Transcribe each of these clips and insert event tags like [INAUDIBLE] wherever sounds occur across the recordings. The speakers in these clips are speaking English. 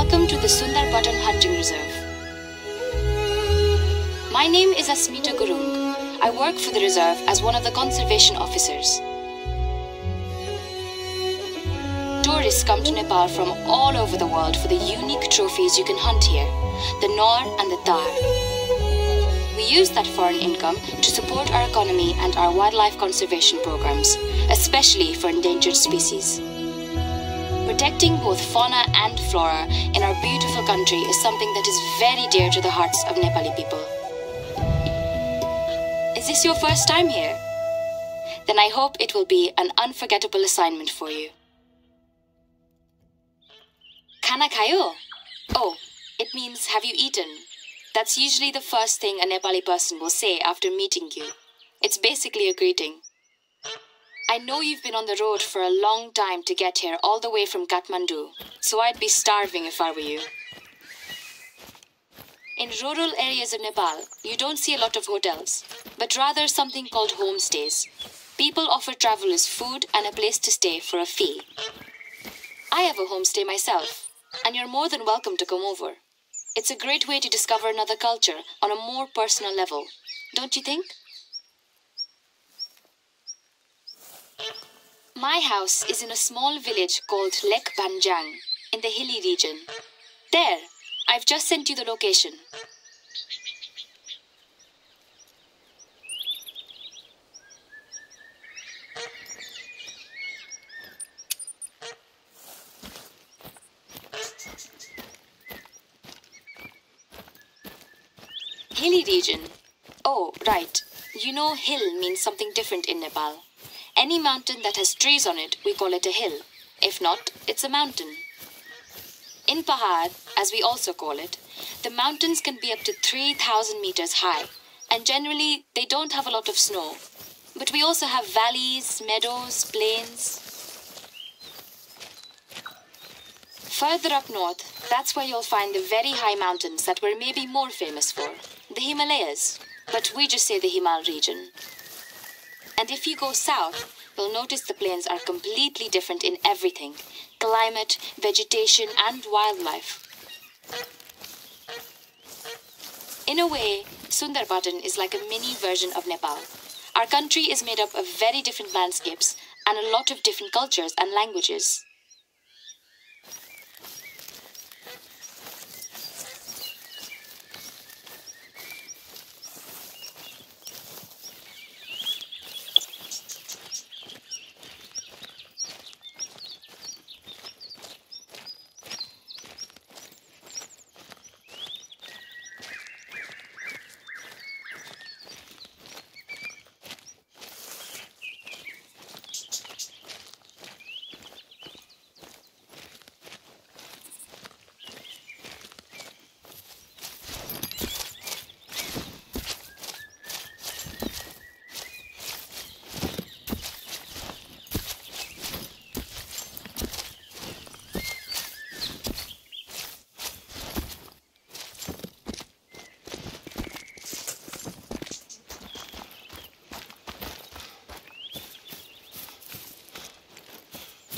Welcome to the Sundarpatan Hunting Reserve. My name is Asmita Gurung. I work for the reserve as one of the conservation officers. Tourists come to Nepal from all over the world for the unique trophies you can hunt here the Nor and the Tahr. We use that foreign income to support our economy and our wildlife conservation programs, especially for endangered species. Protecting both fauna and flora in our beautiful country is something that is very dear to the hearts of Nepali people. Is this your first time here? Then I hope it will be an unforgettable assignment for you. Khana khayo? Oh, it means have you eaten? That's usually the first thing a Nepali person will say after meeting you. It's basically a greeting. I know you've been on the road for a long time to get here all the way from Kathmandu, so I'd be starving if I were you. In rural areas of Nepal, you don't see a lot of hotels, but rather something called homestays. People offer travelers food and a place to stay for a fee. I have a homestay myself, and you're more than welcome to come over. It's a great way to discover another culture on a more personal level, don't you think? My house is in a small village called Lek Banjang in the hilly region. There, I've just sent you the location. Hilly region. Oh, right. You know, hill means something different in Nepal. Any mountain that has trees on it, we call it a hill. If not, it's a mountain. In Pahad, as we also call it, the mountains can be up to 3,000 meters high, and generally they don't have a lot of snow. But we also have valleys, meadows, plains. Further up north, that's where you'll find the very high mountains that we're maybe more famous for, the Himalayas. But we just say the Himal region. And if you go south, you'll notice the plains are completely different in everything climate, vegetation, and wildlife. In a way, Sundarpatan is like a mini version of Nepal. Our country is made up of very different landscapes and a lot of different cultures and languages.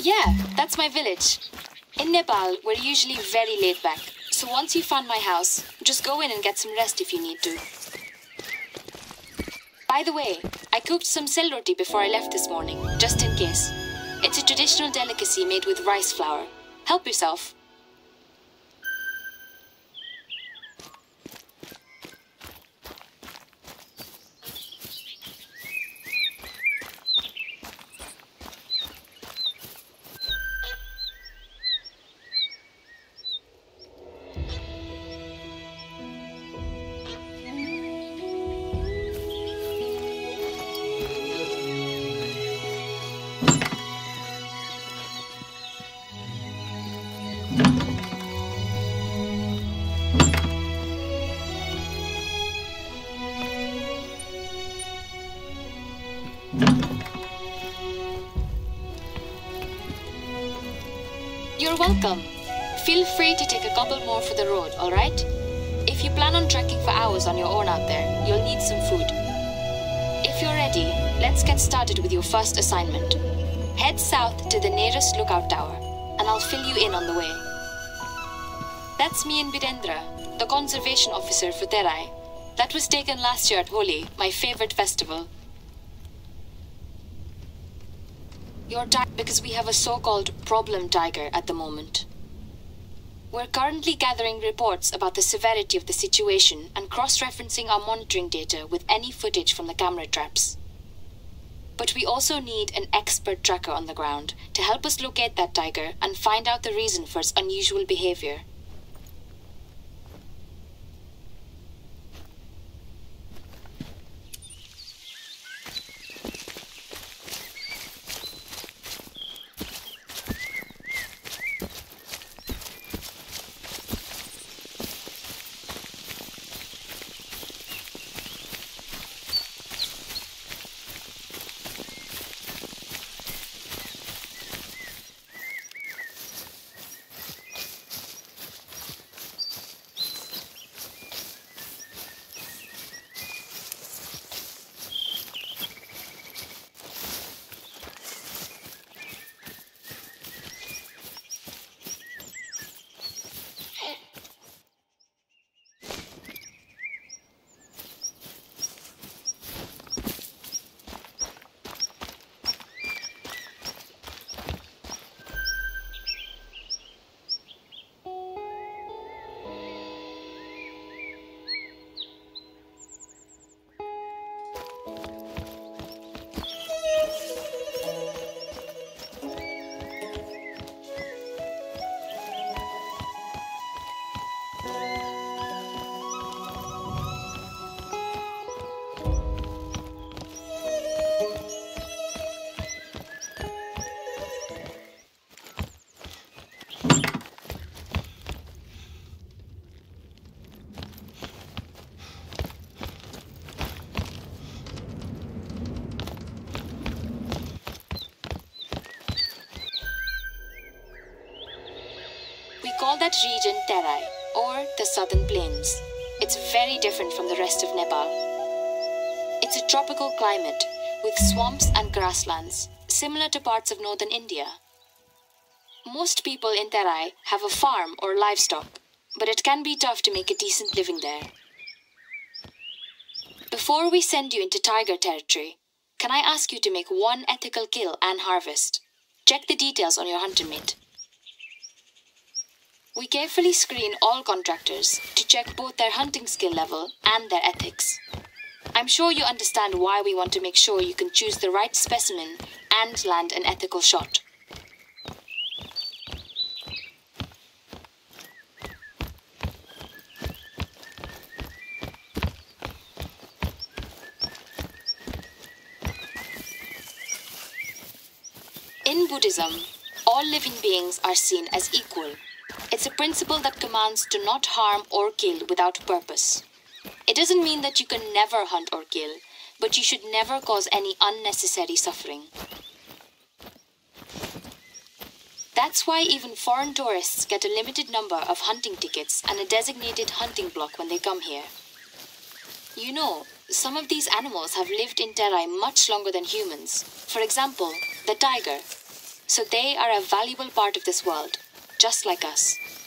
Yeah, that's my village. In Nepal, we're usually very laid back. So once you found my house, just go in and get some rest if you need to. By the way, I cooked some sel roti before I left this morning, just in case. It's a traditional delicacy made with rice flour. Help yourself. You're welcome. Feel free to take a couple more for the road, alright? If you plan on trekking for hours on your own out there, you'll need some food. If you're ready, let's get started with your first assignment. Head south to the nearest lookout tower, and I'll fill you in on the way. That's me and Birendra, the conservation officer for Terai. That was taken last year at Holi, my favorite festival. You're tired because we have a so-called problem tiger at the moment. We're currently gathering reports about the severity of the situation and cross-referencing our monitoring data with any footage from the camera traps. But we also need an expert tracker on the ground to help us locate that tiger and find out the reason for its unusual behavior. Call that region Terai, or the Southern Plains. It's very different from the rest of Nepal. It's a tropical climate with swamps and grasslands, similar to parts of northern India. Most people in Terai have a farm or livestock, but it can be tough to make a decent living there. Before we send you into tiger territory, can I ask you to make one ethical kill and harvest? Check the details on your hunter mate. We carefully screen all contractors to check both their hunting skill level and their ethics. I'm sure you understand why we want to make sure you can choose the right specimen and land an ethical shot. In Buddhism, all living beings are seen as equal. It's a principle that commands to not harm or kill without purpose. It doesn't mean that you can never hunt or kill, but you should never cause any unnecessary suffering. That's why even foreign tourists get a limited number of hunting tickets and a designated hunting block when they come here. You know, some of these animals have lived in Terai much longer than humans. For example, the tiger. So they are a valuable part of this world, just like us.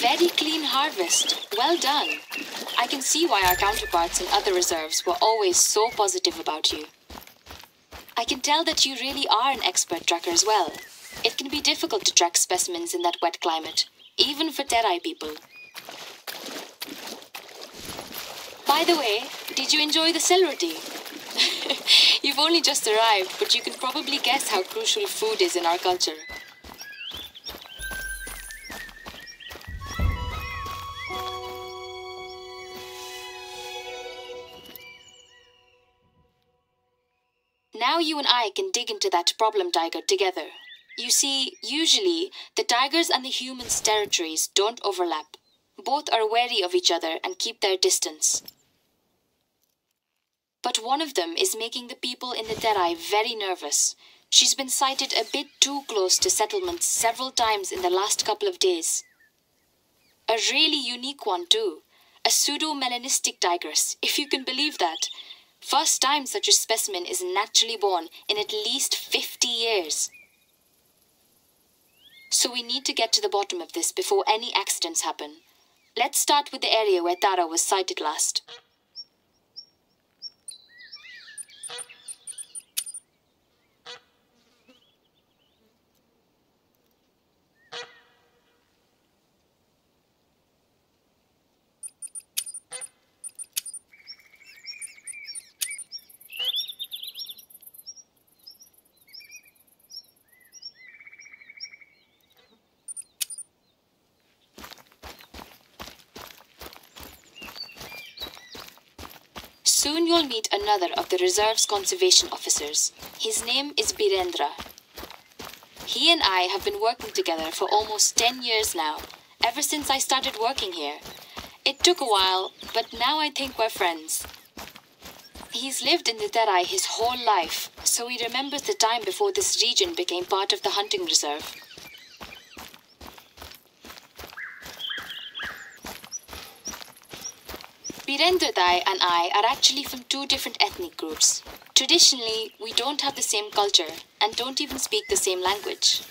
Very clean harvest. Well done. I can see why our counterparts in other reserves were always so positive about you. I can tell that you really are an expert tracker as well. It can be difficult to track specimens in that wet climate, even for Terai people. By the way, did you enjoy the celery? [LAUGHS] You've only just arrived, but you can probably guess how crucial food is in our culture. Now you and I can dig into that problem tiger together. You see, usually, the tigers and the humans' territories don't overlap. Both are wary of each other and keep their distance. But one of them is making the people in the Terai very nervous. She's been sighted a bit too close to settlements several times in the last couple of days. A really unique one, too. A pseudo-melanistic tigress, if you can believe that. First time such a specimen is naturally born in at least 50 years. So we need to get to the bottom of this before any accidents happen. Let's start with the area where Tara was sighted last. Soon you'll meet another of the reserve's conservation officers. His name is Birendra. He and I have been working together for almost 10 years now, ever since I started working here. It took a while, but now I think we're friends. He's lived in the Terai his whole life, so he remembers the time before this region became part of the hunting reserve. Birendradai and I are actually from two different ethnic groups. Traditionally, we don't have the same culture and don't even speak the same language.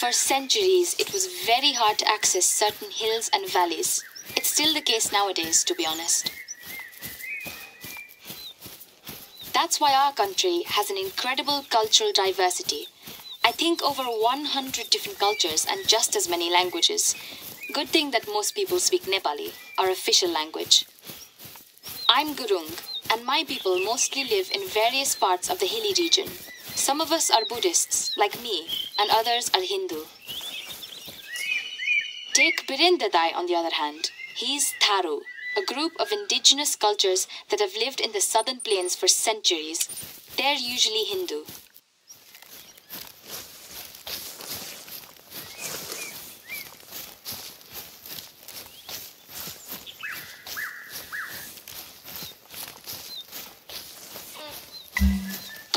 For centuries, it was very hard to access certain hills and valleys. It's still the case nowadays, to be honest. That's why our country has an incredible cultural diversity. I think over 100 different cultures and just as many languages. Good thing that most people speak Nepali, our official language. I'm Gurung, and my people mostly live in various parts of the hilly region. Some of us are Buddhists, like me, and others are Hindu. Take Birendradai on the other hand. He's Tharu, a group of indigenous cultures that have lived in the southern plains for centuries. They're usually Hindu.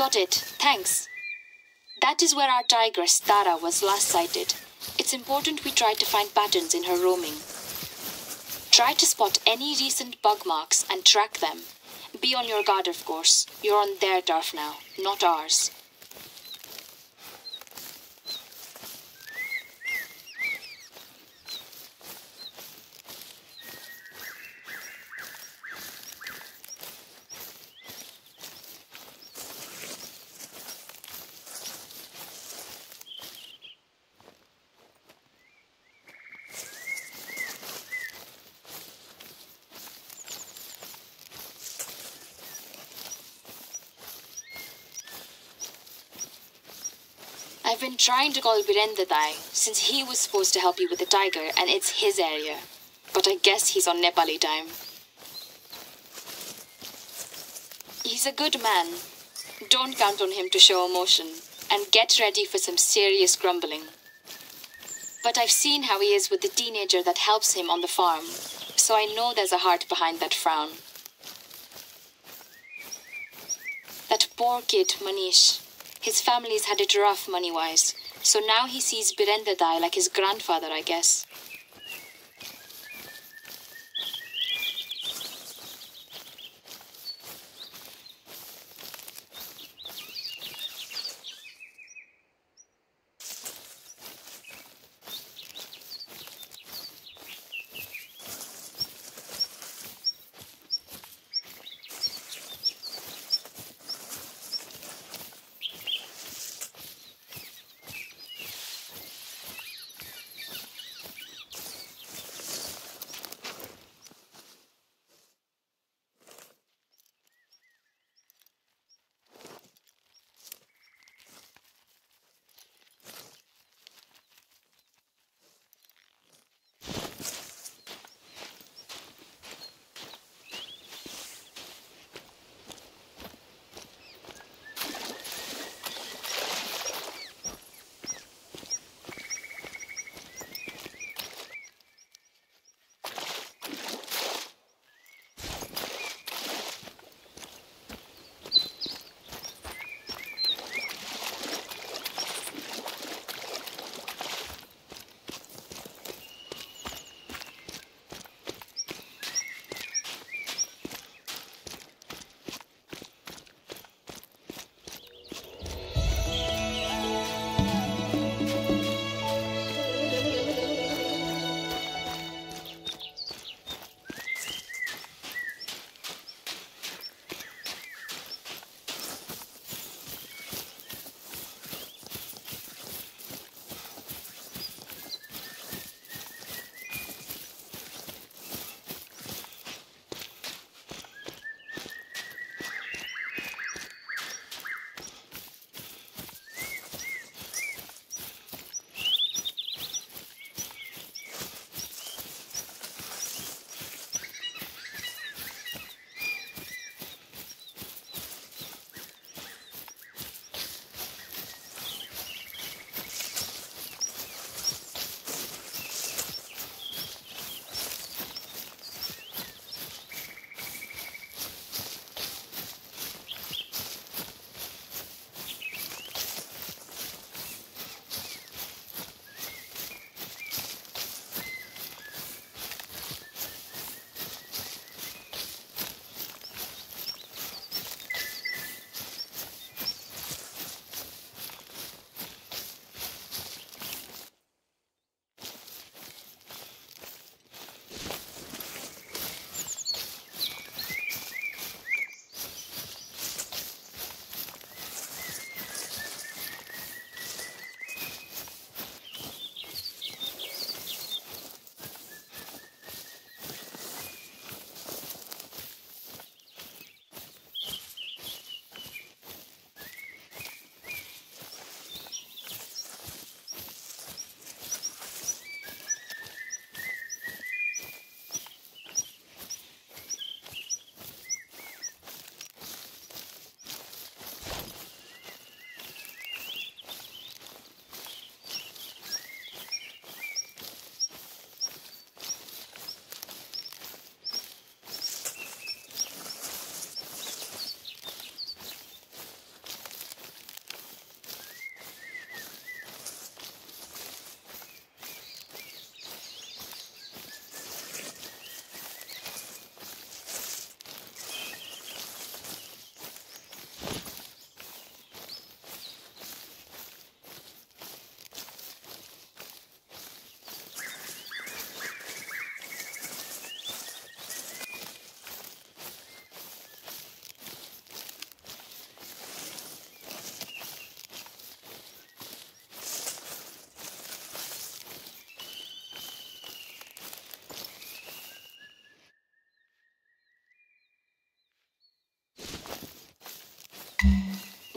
Got it. Thanks. That is where our tigress, Tara, was last sighted. It's important we try to find patterns in her roaming. Try to spot any recent bug marks and track them. Be on your guard, of course. You're on their turf now, not ours. I've been trying to call Birendradai since he was supposed to help you with the tiger and it's his area. But I guess he's on Nepali time. He's a good man. Don't count on him to show emotion and get ready for some serious grumbling. But I've seen how he is with the teenager that helps him on the farm, so I know there's a heart behind that frown. That poor kid, Manish. His family's had it rough money-wise, so now he sees Birendradai like his grandfather, I guess.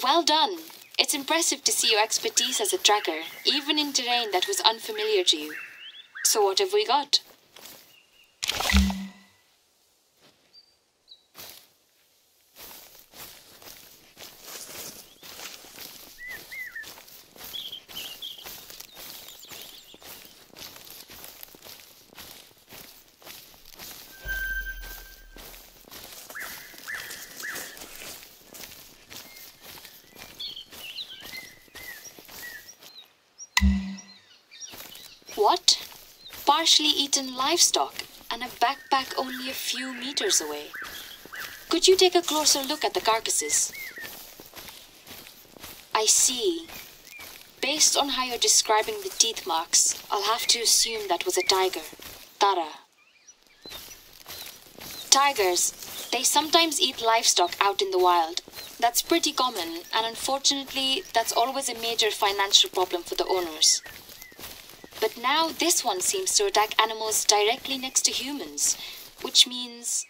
Well done. It's impressive to see your expertise as a tracker, even in terrain that was unfamiliar to you. So what have we got? What? Partially eaten livestock and a backpack only a few meters away. Could you take a closer look at the carcasses? I see. Based on how you're describing the teeth marks, I'll have to assume that was a tiger. Tara. Tigers, they sometimes eat livestock out in the wild. That's pretty common, and unfortunately, that's always a major financial problem for the owners. Now this one seems to attack animals directly next to humans, which means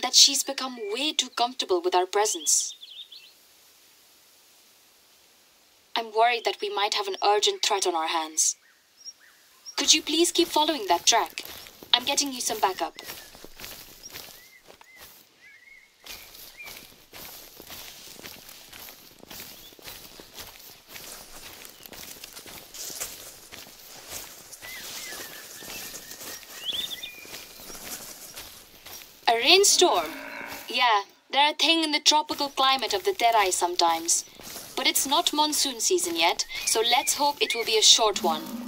that she's become way too comfortable with our presence. I'm worried that we might have an urgent threat on our hands. Could you please keep following that track? I'm getting you some backup. Rainstorm? Yeah, they're a thing in the tropical climate of the Terai sometimes. But it's not monsoon season yet, so let's hope it will be a short one.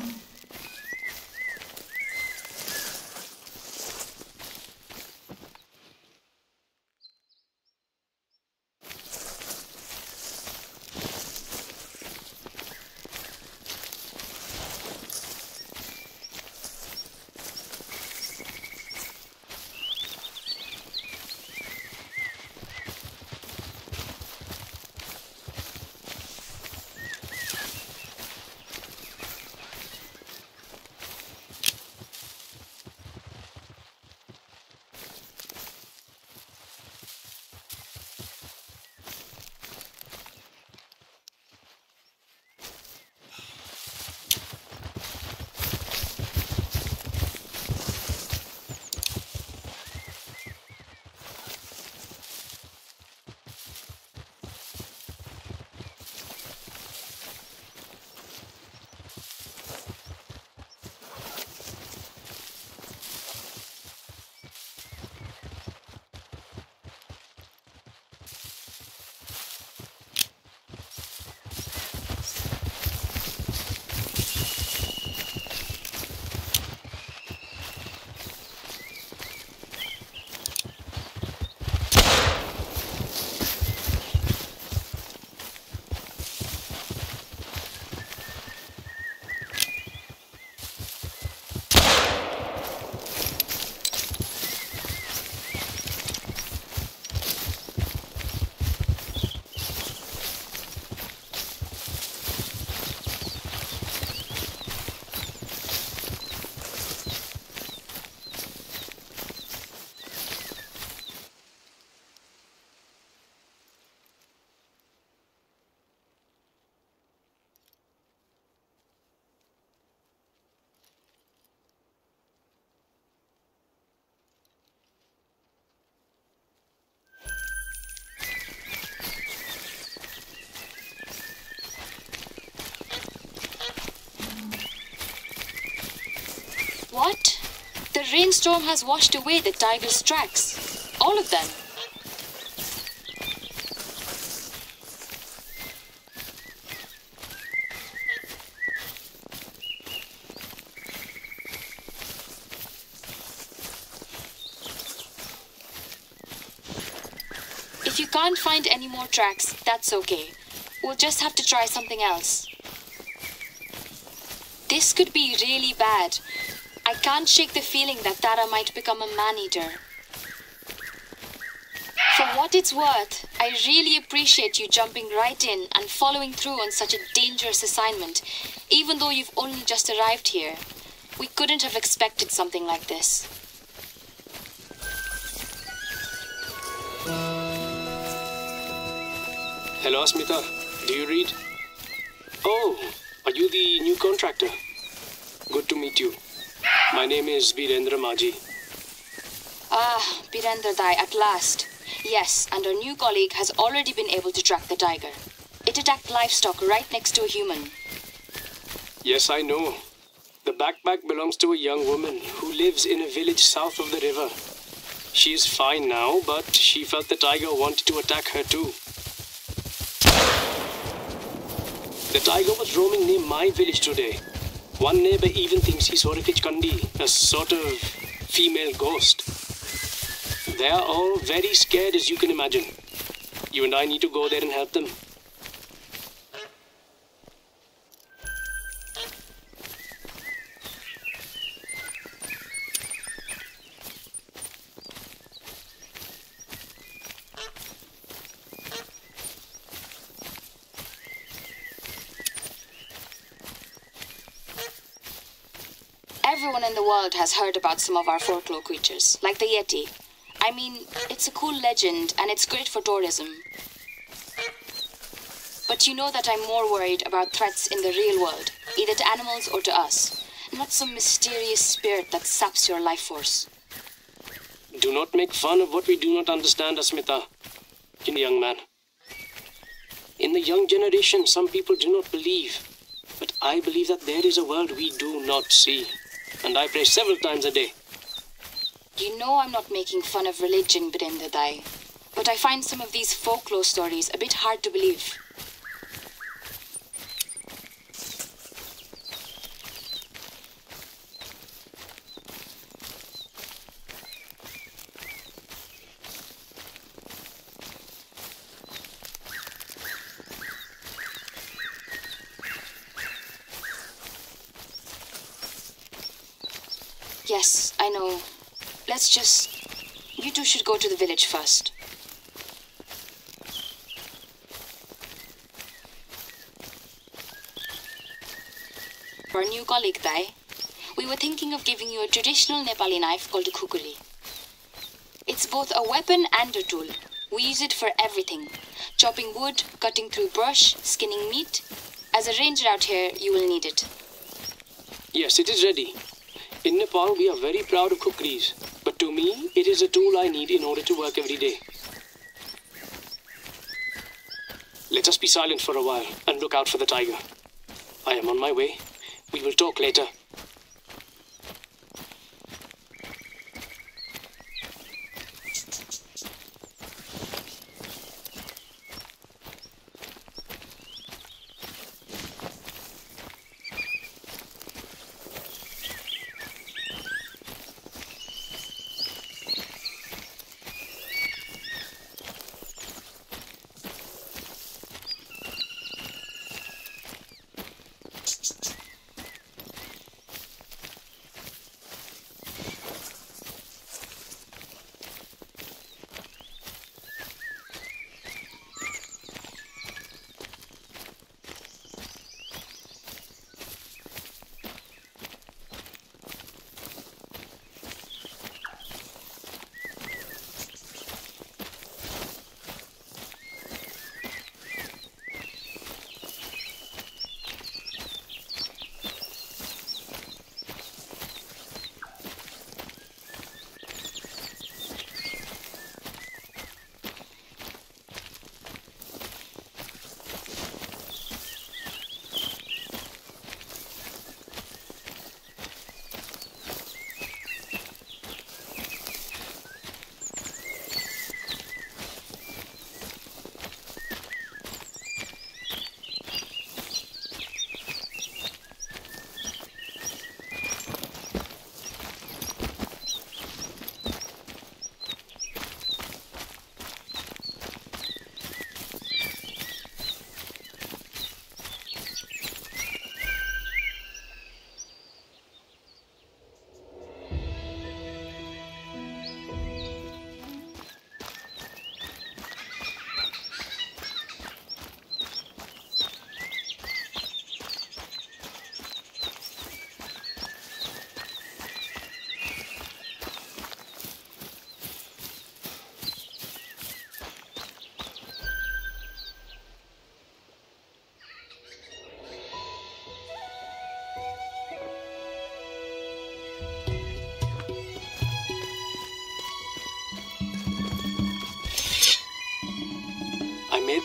The rainstorm has washed away the tiger's tracks. All of them. If you can't find any more tracks, that's okay. We'll just have to try something else. This could be really bad. Can't shake the feeling that Tara might become a man-eater. For what it's worth, I really appreciate you jumping right in and following through on such a dangerous assignment, even though you've only just arrived here. We couldn't have expected something like this. Hello, Asmita. Do you read? Oh, are you the new contractor? Good to meet you. My name is Birendra Majhi. Ah, Birendra Dai, at last. Yes, and our new colleague has already been able to track the tiger. It attacked livestock right next to a human. Yes, I know. The backpack belongs to a young woman who lives in a village south of the river. She is fine now, but she felt the tiger wanted to attack her too. The tiger was roaming near my village today. One neighbor even thinks he saw a Kichkandi, a sort of female ghost. They are all very scared, as you can imagine. You and I need to go there and help them. Everyone in the world has heard about some of our folklore creatures, like the Yeti. I mean, it's a cool legend and it's great for tourism. But you know that I'm more worried about threats in the real world, either to animals or to us, not some mysterious spirit that saps your life force. Do not make fun of what we do not understand, Asmita. young man. In the young generation, some people do not believe. But I believe that there is a world we do not see. And I pray several times a day. You know I'm not making fun of religion, Birendradai. But I find some of these folklore stories a bit hard to believe. Yes, I know. Let's just. You two should go to the village first. For our new colleague, Dai, we were thinking of giving you a traditional Nepali knife called a khukuri. It's both a weapon and a tool. We use it for everything chopping wood, cutting through brush, skinning meat. As a ranger out here, you will need it. Yes, it is ready. In Nepal, we are very proud of kukris, but to me, it is a tool I need in order to work every day. Let us be silent for a while and look out for the tiger. I am on my way. We will talk later.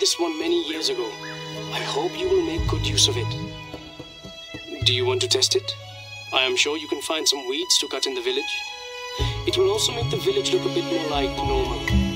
This one many years ago. I hope you will make good use of it. Do you want to test it? I am sure you can find some weeds to cut in the village. It will also make the village look a bit more like normal.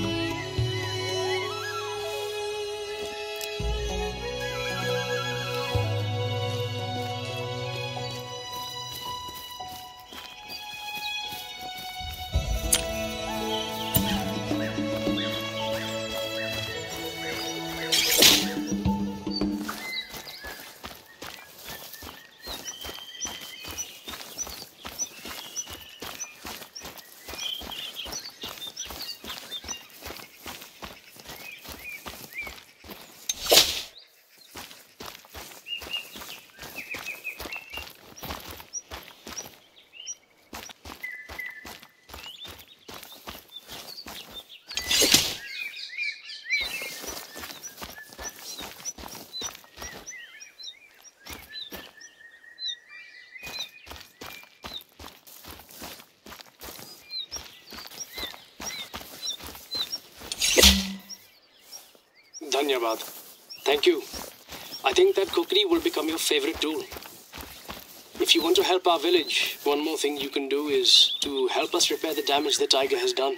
Will become your favorite tool. If you want to help our village, one more thing you can do is to help us repair the damage the tiger has done.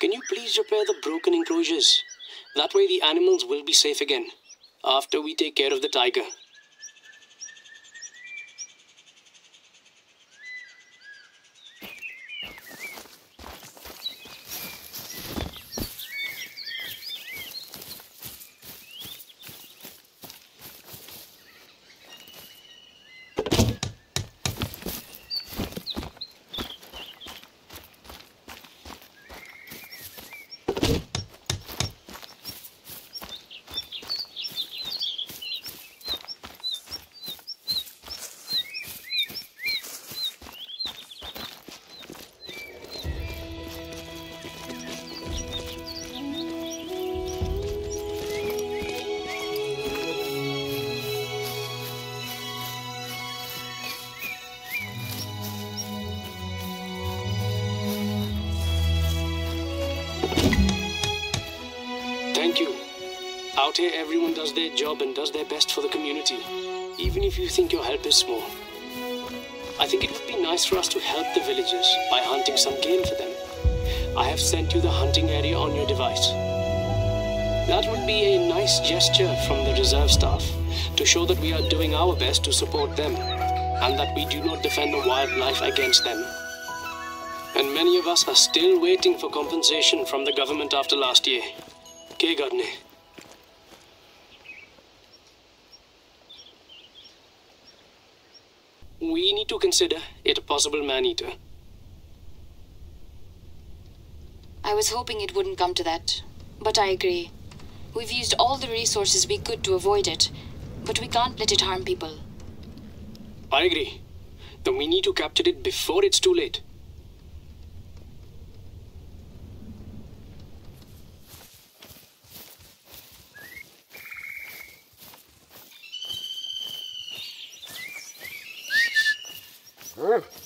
Can you please repair the broken enclosures? That way the animals will be safe again, after we take care of the tiger. Out here, everyone does their job and does their best for the community, even if you think your help is small. I think it would be nice for us to help the villagers by hunting some game for them. I have sent you the hunting area on your device. That would be a nice gesture from the reserve staff to show that we are doing our best to support them and that we do not defend the wildlife against them. And many of us are still waiting for compensation from the government after last year. K. consider it a possible man-eater. I was hoping it wouldn't come to that, but I agree. We've used all the resources we could to avoid it, but we can't let it harm people. I agree. Then we need to capture it before it's too late. on.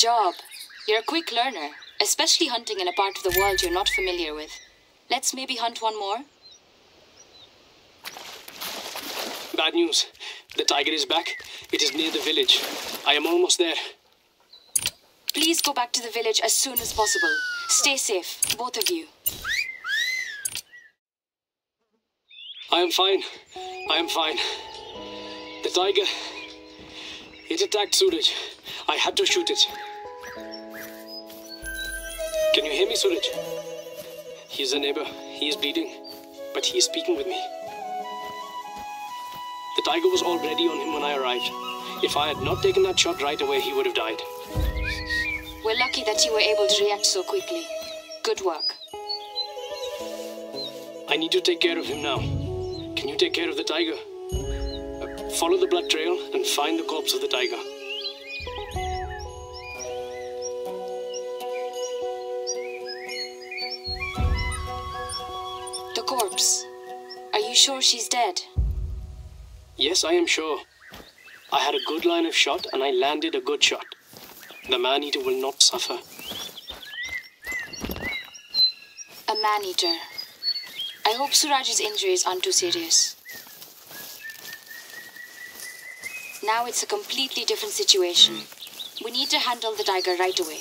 Job. You're a quick learner, especially hunting in a part of the world you're not familiar with. Let's maybe hunt one more? Bad news. The tiger is back. It is near the village. I am almost there. Please go back to the village as soon as possible. Stay safe, both of you. I am fine. I am fine. The tiger. It attacked Suraj. I had to shoot it. Can you hear me, Suraj? He is a neighbor. He is bleeding. But he is speaking with me. The tiger was already on him when I arrived. If I had not taken that shot right away, he would have died. We're lucky that you were able to react so quickly. Good work. I need to take care of him now. Can you take care of the tiger? Uh, follow the blood trail and find the corpse of the tiger. Sure she's dead? Yes, I am sure. I had a good line of shot and I landed a good shot. The man eater will not suffer. A man eater. I hope Suraj's injuries aren't too serious. Now it's a completely different situation. We need to handle the tiger right away.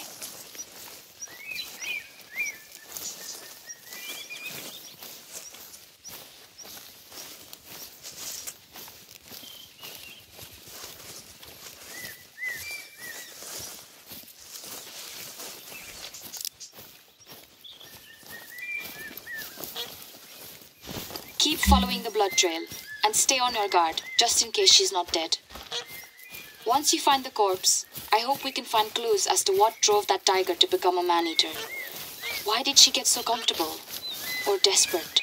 Keep following the blood trail and stay on your guard just in case she's not dead. Once you find the corpse, I hope we can find clues as to what drove that tiger to become a man eater. Why did she get so comfortable or desperate?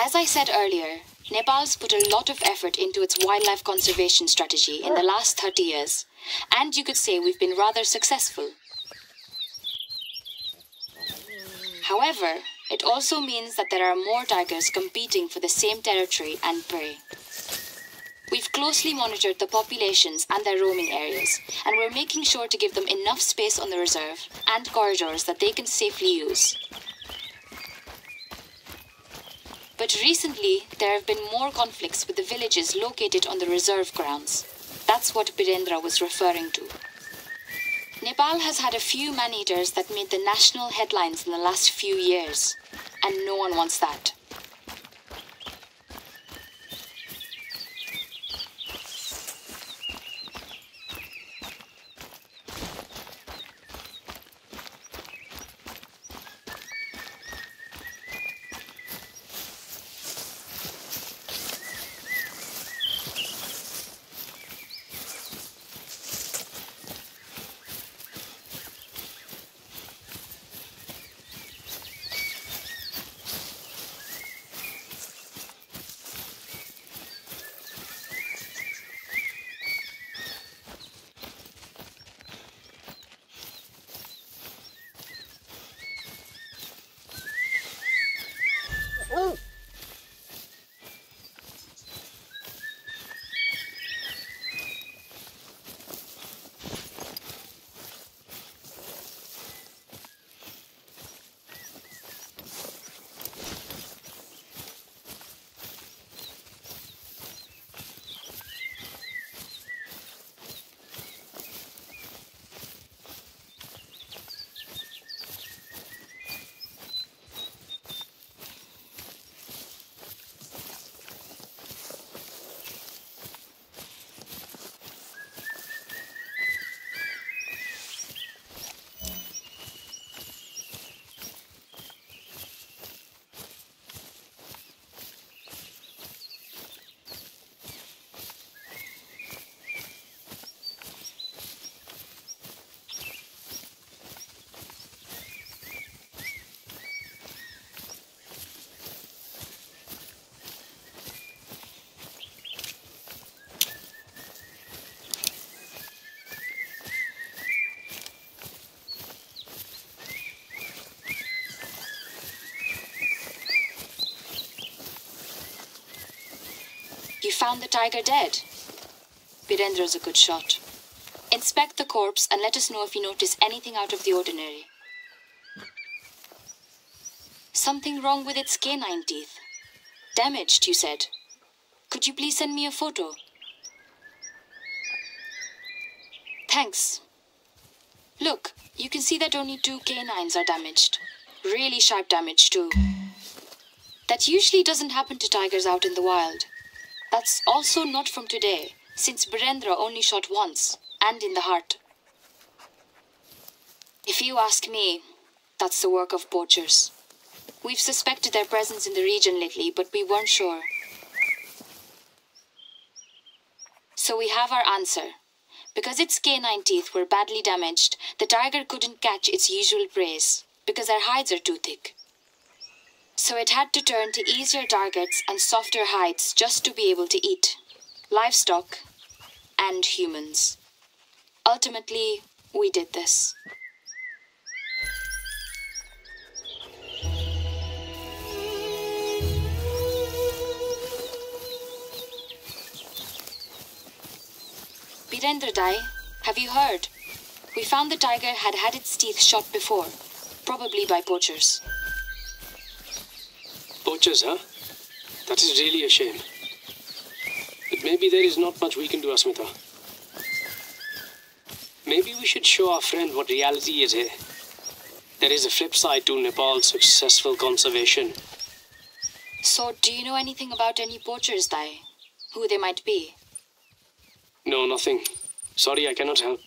As I said earlier, Nepal's put a lot of effort into its wildlife conservation strategy in the last 30 years, and you could say we've been rather successful. However, it also means that there are more tigers competing for the same territory and prey. We've closely monitored the populations and their roaming areas, and we're making sure to give them enough space on the reserve and corridors that they can safely use. But recently, there have been more conflicts with the villages located on the reserve grounds. That's what Birendra was referring to. Nepal has had a few man-eaters that made the national headlines in the last few years, and no one wants that. Found the tiger dead. Birendra's a good shot. Inspect the corpse and let us know if you notice anything out of the ordinary. Something wrong with its canine teeth. Damaged, you said. Could you please send me a photo? Thanks. Look, you can see that only two canines are damaged. Really sharp damage, too. That usually doesn't happen to tigers out in the wild. That's also not from today, since Birendra only shot once, and in the heart. If you ask me, that's the work of poachers. We've suspected their presence in the region lately, but we weren't sure. So we have our answer. Because its canine teeth were badly damaged, the tiger couldn't catch its usual prey because their hides are too thick so it had to turn to easier targets and softer hides just to be able to eat livestock and humans. Ultimately, we did this. Birendra Dai, have you heard? We found the tiger had had its teeth shot before, probably by poachers. Poachers, huh? That is really a shame. But maybe there is not much we can do, Asmita. Maybe we should show our friend what reality is here. There is a flip side to Nepal's successful conservation. So, do you know anything about any poachers, Dai? Who they might be? No, nothing. Sorry, I cannot help.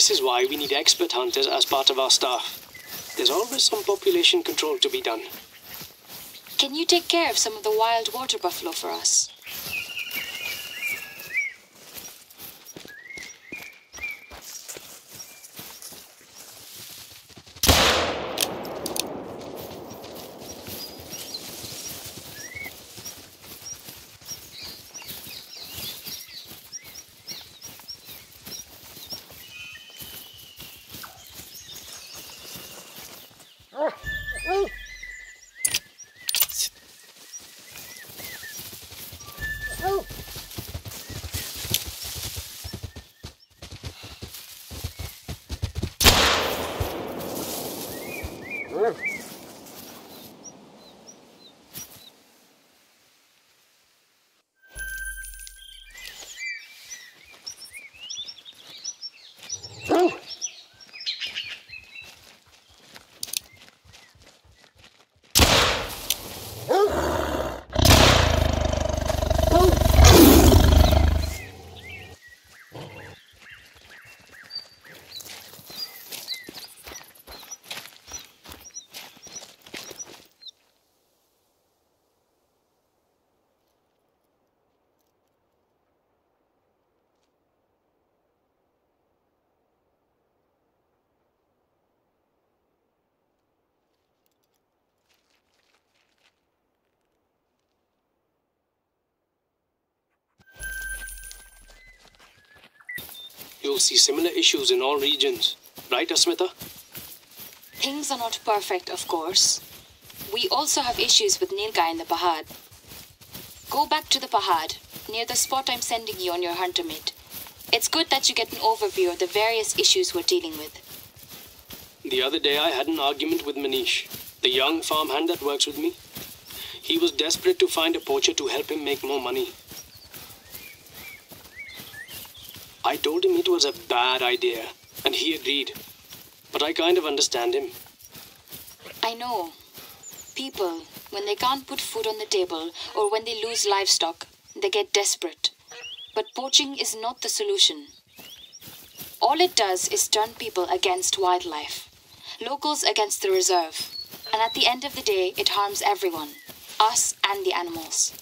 This is why we need expert hunters as part of our staff. There's always some population control to be done. Can you take care of some of the wild water buffalo for us? You'll see similar issues in all regions. Right, Asmita? Things are not perfect, of course. We also have issues with Nilgai in the Pahad. Go back to the Pahad, near the spot I'm sending you on your Huntermate. It's good that you get an overview of the various issues we're dealing with. The other day I had an argument with Manish, the young farmhand that works with me. He was desperate to find a poacher to help him make more money. I told him it was a bad idea, and he agreed. But I kind of understand him. I know. People, when they can't put food on the table or when they lose livestock, they get desperate. But poaching is not the solution. All it does is turn people against wildlife, locals against the reserve. And at the end of the day, it harms everyone, us and the animals.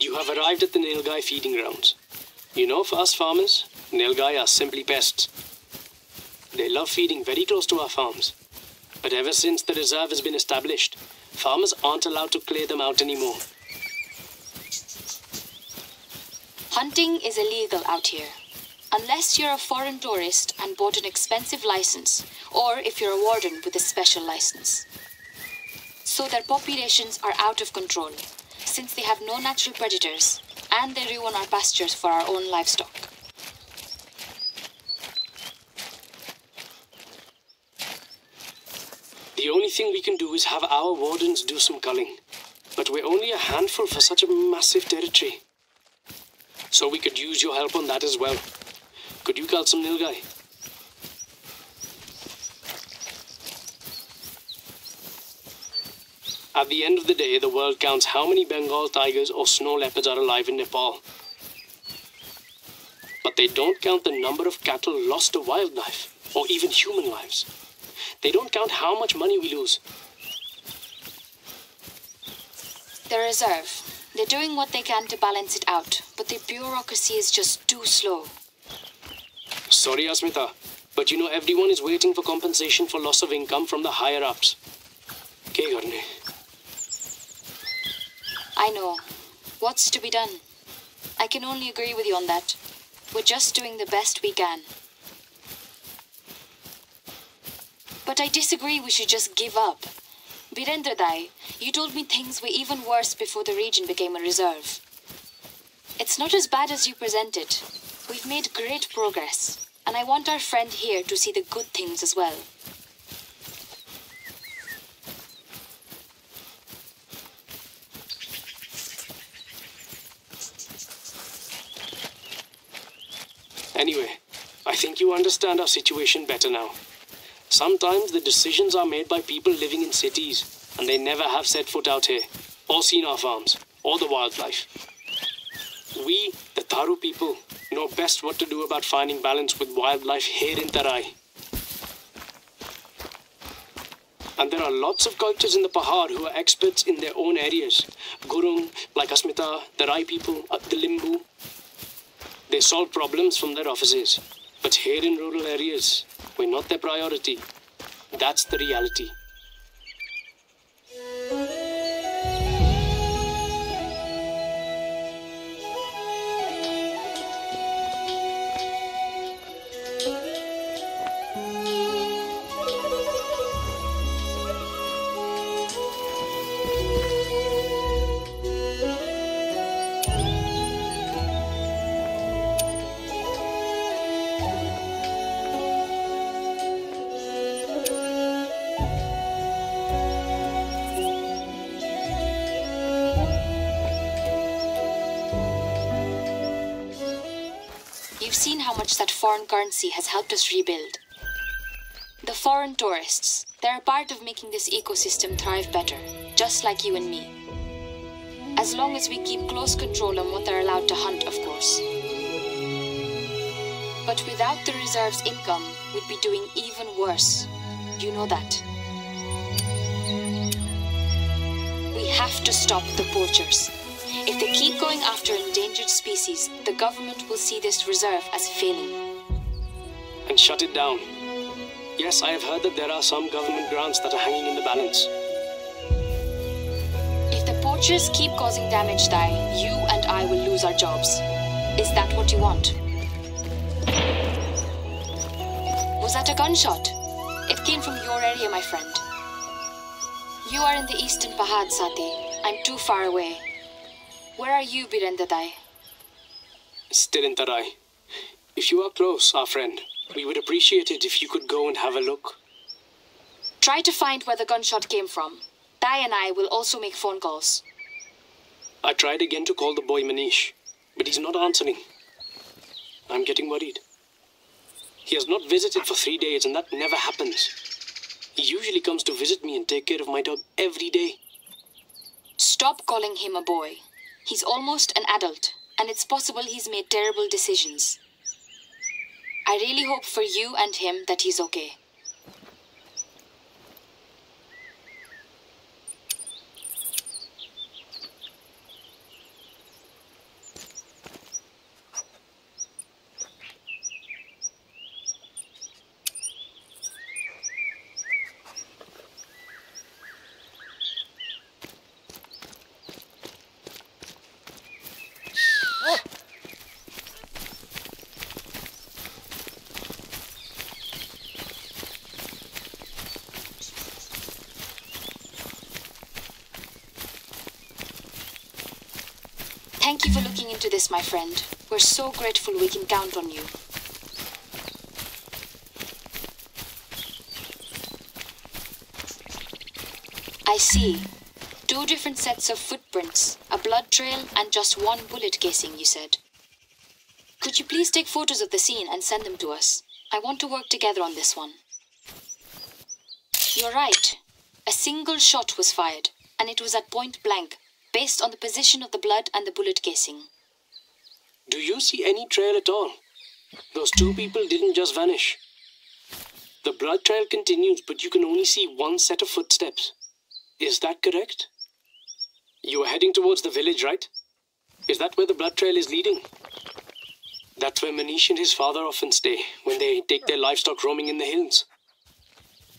You have arrived at the Nilgai feeding grounds. You know, for us farmers, Nilgai are simply pests. They love feeding very close to our farms. But ever since the reserve has been established, farmers aren't allowed to clear them out anymore. Hunting is illegal out here. Unless you're a foreign tourist and bought an expensive license, or if you're a warden with a special license. So their populations are out of control, since they have no natural predators, and they ruin our pastures for our own livestock. The only thing we can do is have our wardens do some culling. But we're only a handful for such a massive territory. So we could use your help on that as well. Could you cull some Nilgai? At the end of the day, the world counts how many Bengal tigers or snow leopards are alive in Nepal. But they don't count the number of cattle lost to wildlife, or even human lives. They don't count how much money we lose. The reserve. They're doing what they can to balance it out, but the bureaucracy is just too slow. Sorry, Asmita, but you know everyone is waiting for compensation for loss of income from the higher ups. Ke karne? I know. What's to be done? I can only agree with you on that. We're just doing the best we can. But I disagree we should just give up. Birendra Dai, you told me things were even worse before the region became a reserve. It's not as bad as you presented. We've made great progress, and I want our friend here to see the good things as well. Anyway, I think you understand our situation better now. Sometimes the decisions are made by people living in cities, and they never have set foot out here, or seen our farms, or the wildlife. We, the Tharu people, know best what to do about finding balance with wildlife here in Tarai. And there are lots of cultures in the Pahar who are experts in their own areas. Gurung, like Asmita, the Rai people, the Limbu. They solve problems from their offices. But here in rural areas, we're not their priority. That's the reality. You've seen how much that foreign currency has helped us rebuild. The foreign tourists, they're a part of making this ecosystem thrive better, just like you and me. As long as we keep close control on what they're allowed to hunt, of course. But without the reserve's income, we'd be doing even worse. You know that. We have to stop the poachers. If they keep going after endangered species, the government will see this reserve as failing. And shut it down. Yes, I have heard that there are some government grants that are hanging in the balance. If the poachers keep causing damage, Dai, you and I will lose our jobs. Is that what you want? Was that a gunshot? It came from your area, my friend. You are in the eastern Pahad, Sati. I'm too far away. Where are you, Birendra Dai? Still in Tarai. If you are close, our friend, we would appreciate it if you could go and have a look. Try to find where the gunshot came from. Dai and I will also make phone calls. I tried again to call the boy Manish, but he's not answering. I'm getting worried. He has not visited for three days, and that never happens. He usually comes to visit me and take care of my dog every day. Stop calling him a boy. He's almost an adult, and it's possible he's made terrible decisions. I really hope for you and him that he's okay. Thank you for my friend. We're so grateful we can count on you. I see. Two different sets of footprints, a blood trail, and just one bullet casing, you said. Could you please take photos of the scene and send them to us? I want to work together on this one. You're right. A single shot was fired, and it was at point blank, based on the position of the blood and the bullet casing. Do you see any trail at all? Those two people didn't just vanish. The blood trail continues, but you can only see one set of footsteps. Is that correct? You are heading towards the village, right? Is that where the blood trail is leading? That's where Manish and his father often stay when they take their livestock roaming in the hills.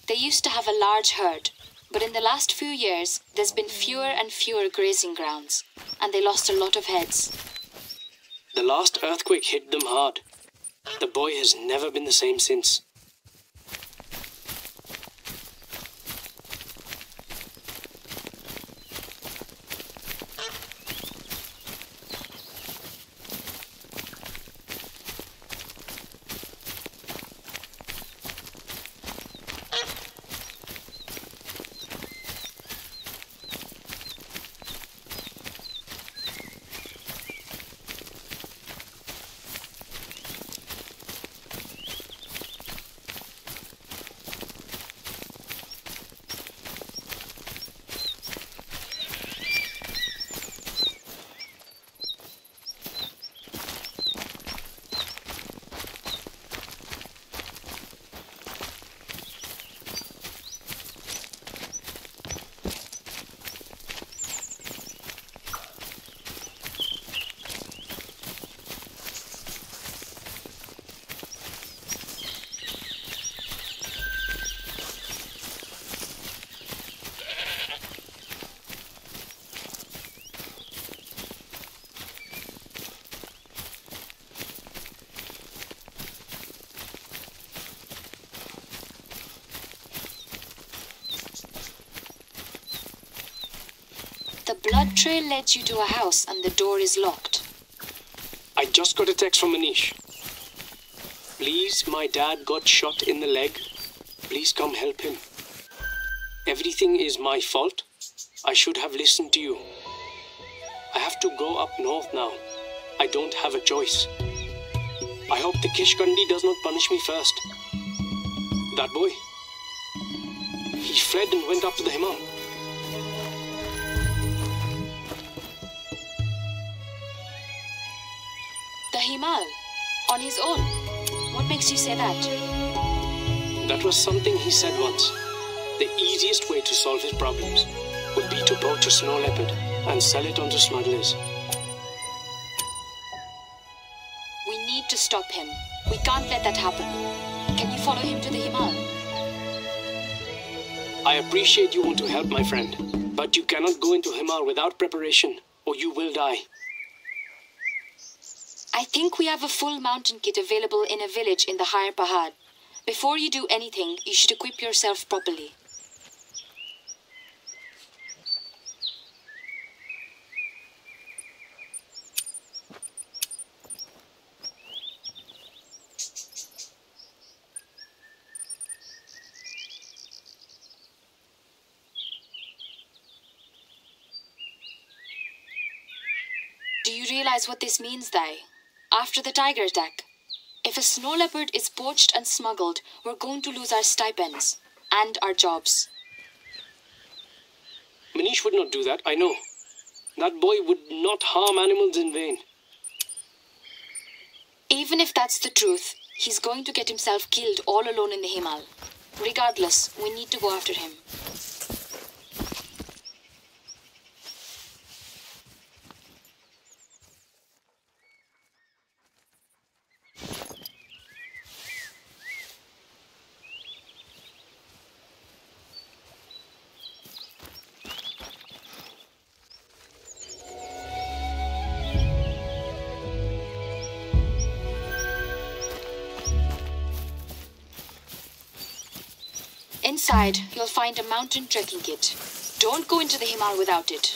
They used to have a large herd, but in the last few years, there's been fewer and fewer grazing grounds, and they lost a lot of heads. The last earthquake hit them hard. The boy has never been the same since. The blood trail led you to a house and the door is locked. I just got a text from Manish. Please, my dad got shot in the leg. Please come help him. Everything is my fault. I should have listened to you. I have to go up north now. I don't have a choice. I hope the Kishkandi does not punish me first. That boy. He fled and went up to the Himal. Himal? On his own? What makes you say that? That was something he said once. The easiest way to solve his problems would be to poach a snow leopard and sell it on to smugglers. We need to stop him. We can't let that happen. Can you follow him to the Himal? I appreciate you want to help, my friend, but you cannot go into Himal without preparation, or you will die. I think we have a full mountain kit available in a village in the higher Pahad. Before you do anything, you should equip yourself properly. Do you realize what this means, Dai? After the tiger attack, if a snow leopard is poached and smuggled, we're going to lose our stipends and our jobs. Manish would not do that, I know. That boy would not harm animals in vain. Even if that's the truth, he's going to get himself killed all alone in the Himal. Regardless, we need to go after him. You'll find a mountain trekking kit. Don't go into the Himal without it.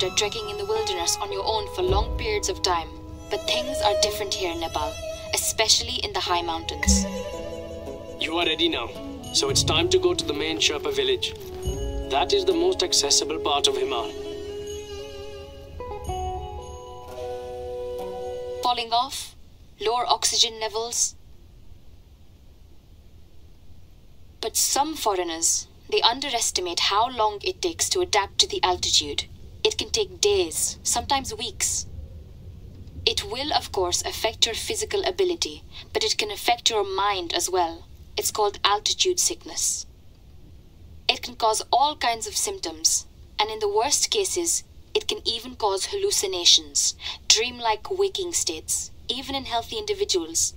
You're an expert at trekking in the wilderness on your own for long periods of time, but things are different here in Nepal, especially in the high mountains. You are ready now, so it's time to go to the main Sherpa village. That is the most accessible part of Himal. Falling off, lower oxygen levels. But some foreigners, they underestimate how long it takes to adapt to the altitude. Take days, sometimes weeks. It will, of course, affect your physical ability, but it can affect your mind as well. It's called altitude sickness. It can cause all kinds of symptoms, and in the worst cases, it can even cause hallucinations, dreamlike waking states, even in healthy individuals.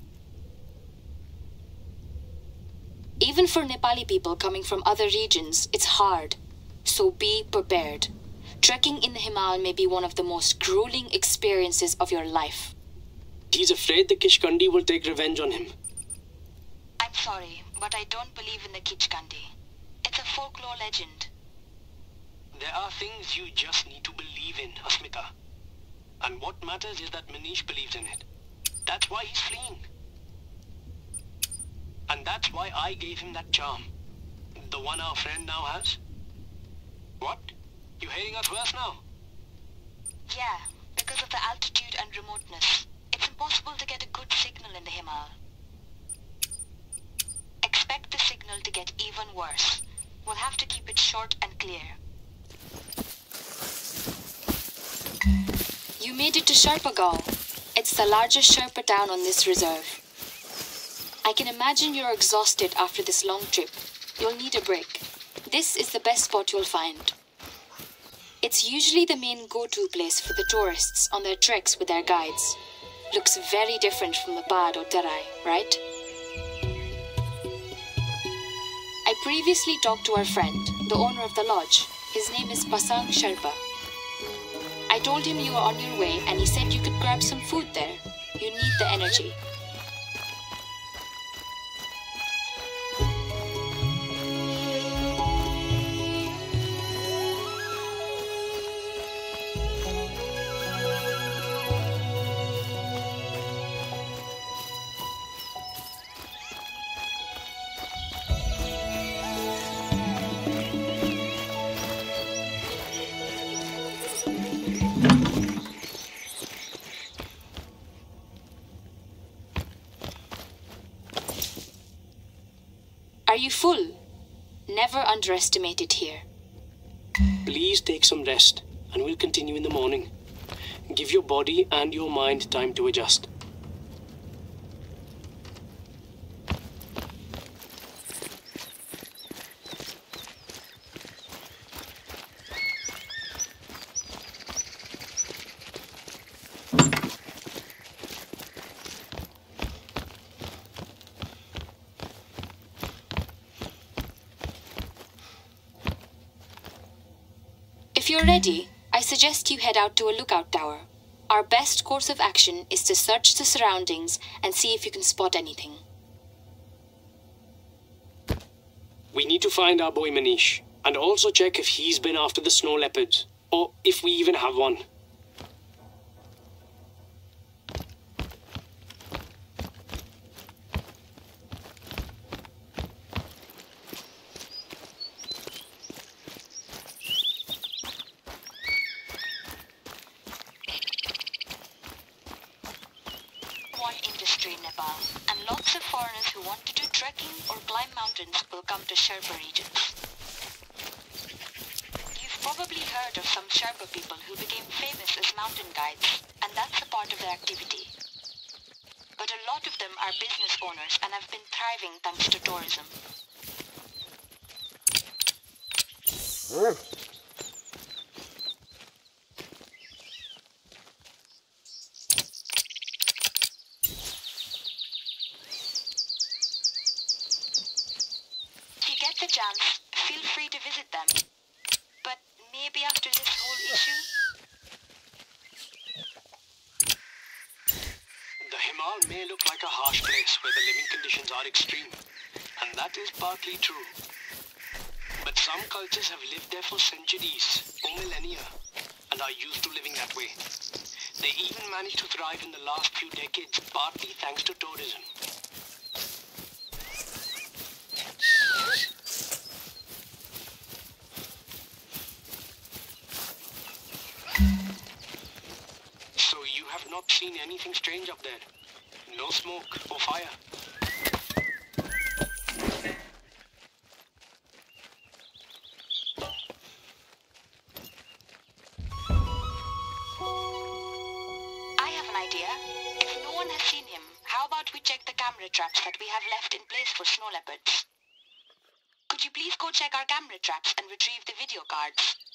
Even for Nepali people coming from other regions, it's hard. So be prepared. Trekking in the Himal may be one of the most grueling experiences of your life. He's afraid the Kishkandi will take revenge on him. I'm sorry, but I don't believe in the Kishkandi. It's a folklore legend. There are things you just need to believe in, Asmita. And what matters is that Manish believes in it. That's why he's fleeing. And that's why I gave him that charm. The one our friend now has. What? You hearing us worse now? Yeah, because of the altitude and remoteness. It's impossible to get a good signal in the Himal. Expect the signal to get even worse. We'll have to keep it short and clear. You made it to Sherpa Gaon. It's the largest Sherpa town on this reserve. I can imagine you're exhausted after this long trip. You'll need a break. This is the best spot you'll find. It's usually the main go-to place for the tourists on their treks with their guides. Looks very different from the Pahad or Terai, right? I previously talked to our friend, the owner of the lodge. His name is Pasang Sherpa. I told him you were on your way and he said you could grab some food there. You need the energy. Never underestimate it here. Please take some rest, and we'll continue in the morning. Give your body and your mind time to adjust. If you're ready, I suggest you head out to a lookout tower. Our best course of action is to search the surroundings and see if you can spot anything. We need to find our boy Manish, and also check if he's been after the snow leopards, or if we even have one. One industry in Nepal, and lots of foreigners who want to do trekking or climb mountains will come to Sherpa regions. You've probably heard of some Sherpa people who became famous as mountain guides, and that's a part of their activity. But a lot of them are business owners and have been thriving thanks to tourism. If you get the chance, feel free to visit them. But maybe after this whole issue, The Himal may look like a harsh place where the living conditions are extreme, and that is partly true. Some cultures have lived there for centuries or millennia and are used to living that way. They even managed to thrive in the last few decades, partly thanks to tourism. So you have not seen anything strange up there? No smoke or fire? Traps and retrieve the video cards?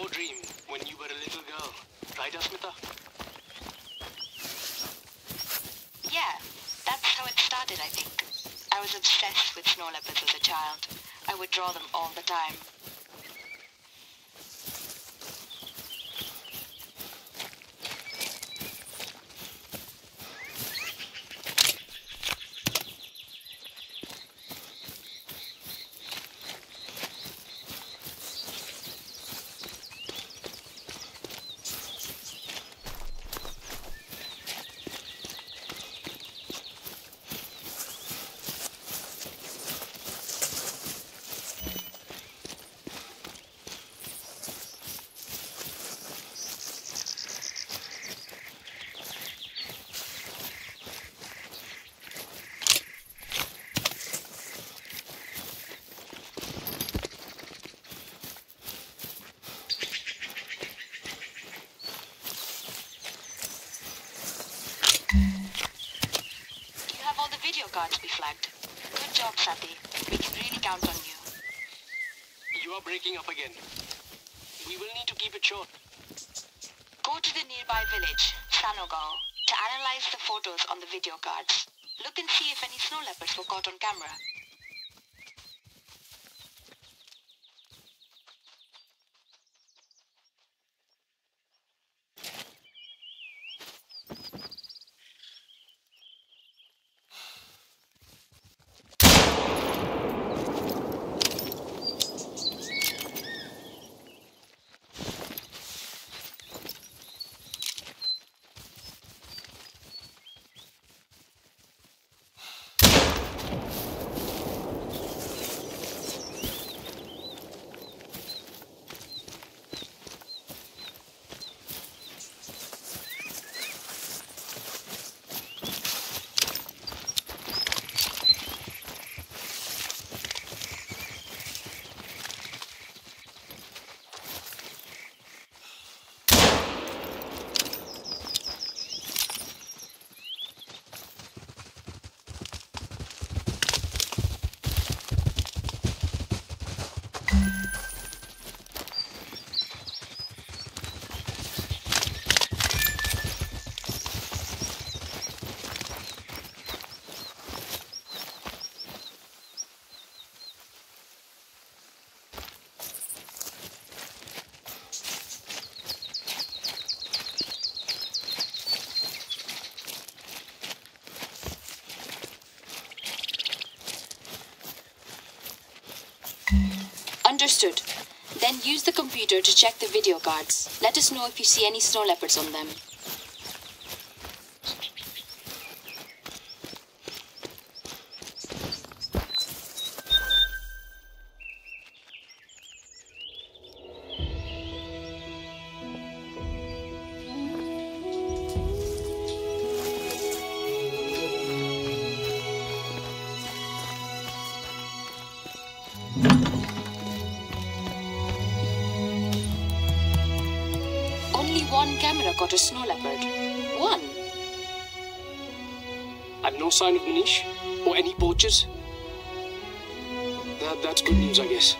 Your dream when you were a little girl, right, Asmita? Yeah, that's how it started, I think. I was obsessed with snow leopards as a child. I would draw them all the time. You have all cards flagged. Good job, Sati. We can really count on you. You are breaking up again. We will need to keep it short. Go to the nearby village, Sanogal, to analyze the photos on the video cards. Look and see if any snow leopards were caught on camera. Understood. Then use the computer to check the video cards. Let us know if you see any snow leopards on them. That, that's good news, I guess.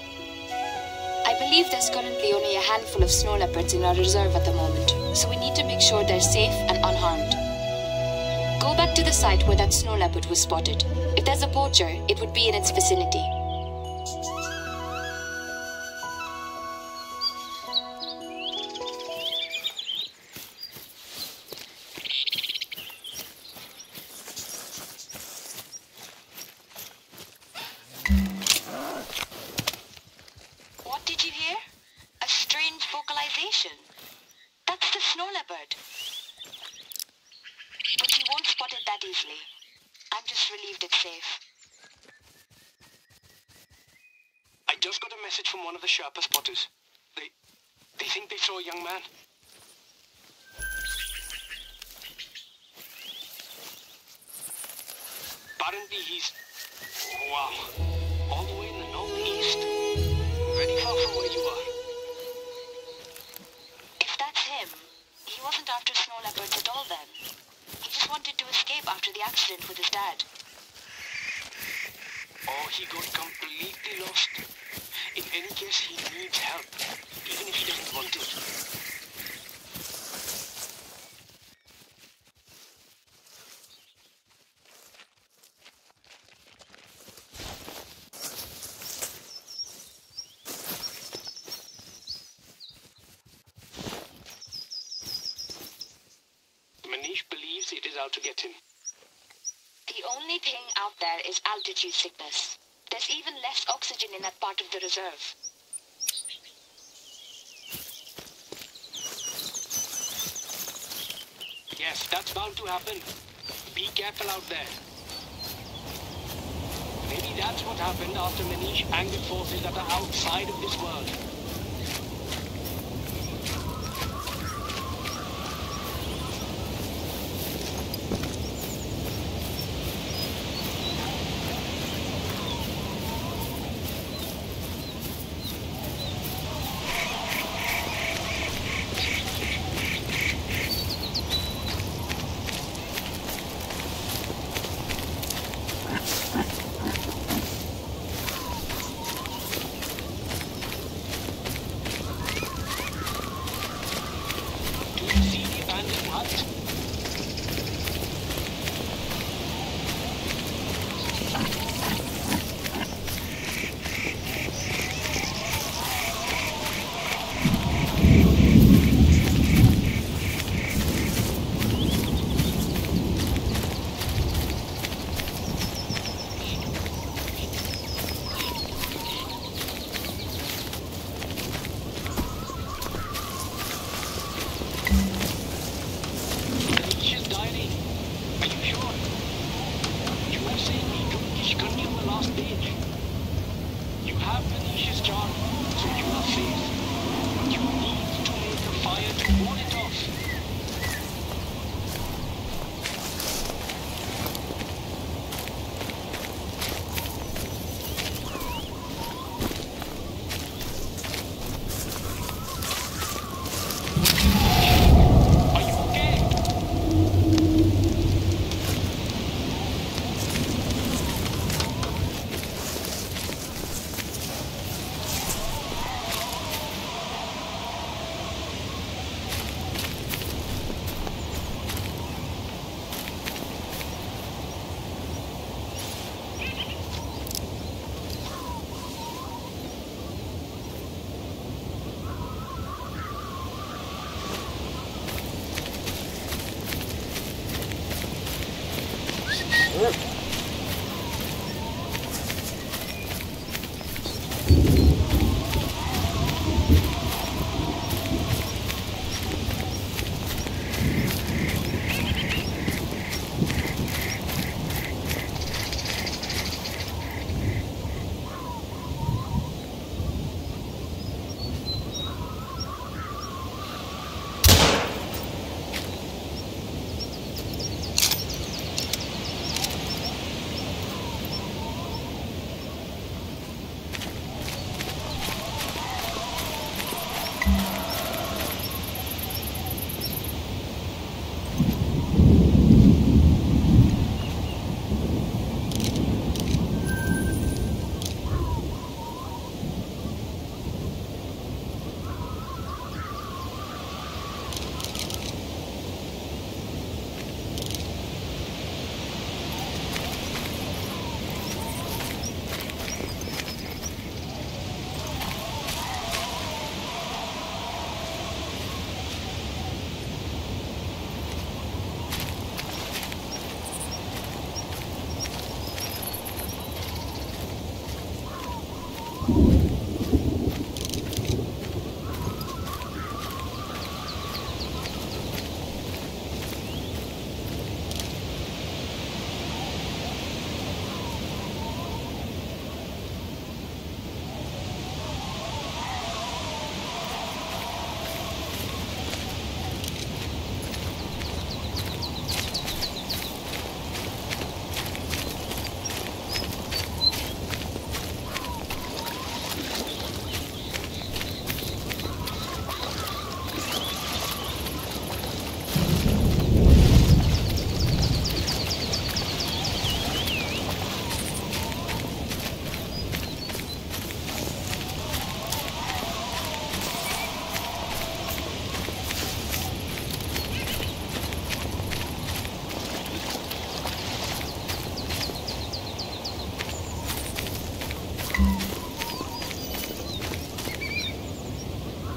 I believe there's currently only a handful of snow leopards in our reserve at the moment, so we need to make sure they're safe and unharmed. Go back to the site where that snow leopard was spotted. If there's a poacher, it would be in its vicinity. Manish it is out to get him. The only thing out there is altitude sickness. There's even less oxygen in that part of the reserve. Yes, that's bound to happen. Be careful out there. Maybe that's what happened after Manish angered forces that are outside of this world.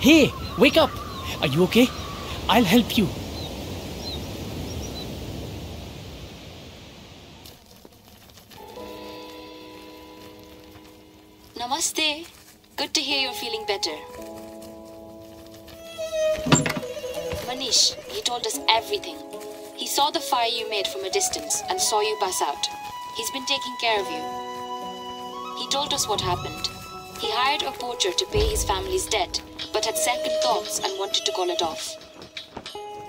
Hey, wake up! Are you okay? I'll help you. Namaste. Good to hear you're feeling better. Manish, he told us everything. He saw the fire you made from a distance and saw you pass out. He's been taking care of you. He told us what happened. He hired a poacher to pay his family's debt, but had second thoughts and wanted to call it off.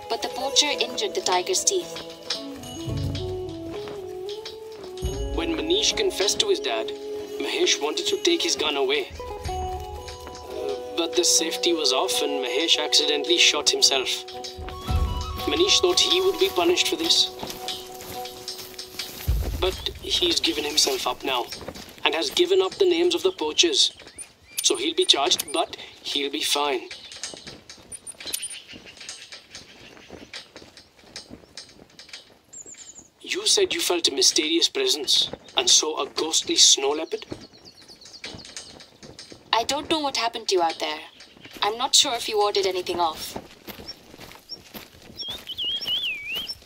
But the poacher injured the tiger's teeth. When Manish confessed to his dad, Mahesh wanted to take his gun away. Uh, but the safety was off and Mahesh accidentally shot himself. Manish thought he would be punished for this. But he's given himself up now and has given up the names of the poachers. So he'll be charged, but he'll be fine. You said you felt a mysterious presence and saw a ghostly snow leopard? I don't know what happened to you out there. I'm not sure if you ordered anything off.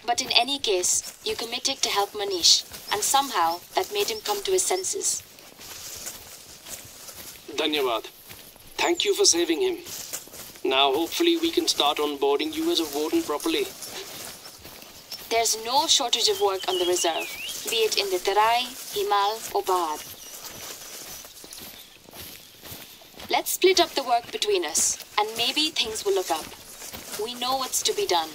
But in any case, you committed to help Manish, and somehow that made him come to his senses. Dhanyavad. Thank you for saving him. Now, hopefully, we can start onboarding you as a warden properly. There's no shortage of work on the reserve, be it in the Terai, Himal, or Pahad. Let's split up the work between us, and maybe things will look up. We know what's to be done.